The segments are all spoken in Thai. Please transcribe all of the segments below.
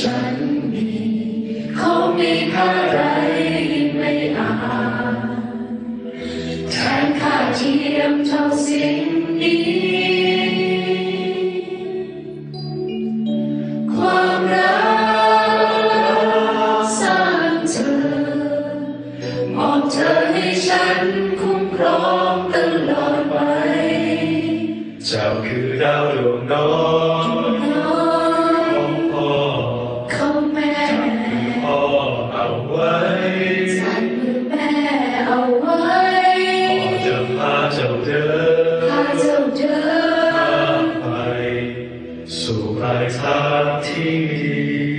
ฉันมีเขามีค่าไรไม่อาจแทนค่าเทียมเท่าสิ่งนี้ความรักสร้างเธอมอบเธอให้ฉันคุ้มครองตลอดไป เจ้าคือดาวดวงน้อย thy heart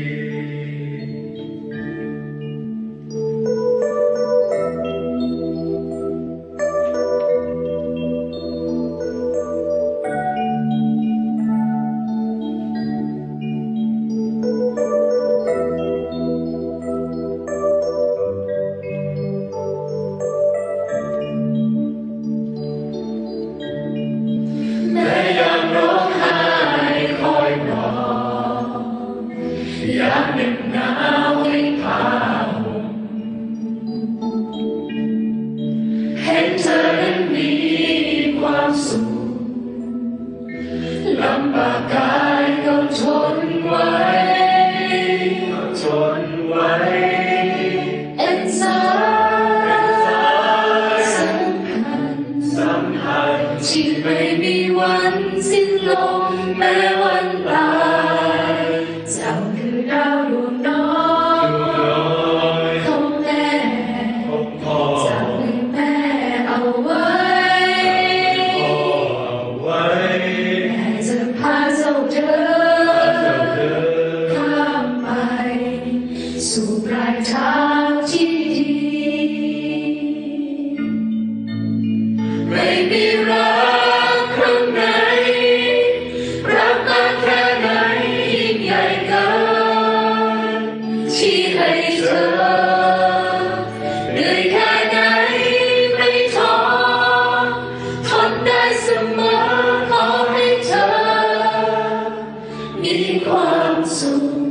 Number. สู่ปลายทางที่ดี ไม่มีรักครั้งไหน รักมาแค่ไหนยิ่งใหญ่กันที่ให้เธอเหนื่อยแค่ไหนไม่ท้อทนได้เสมอขอให้เธอ มีความสุข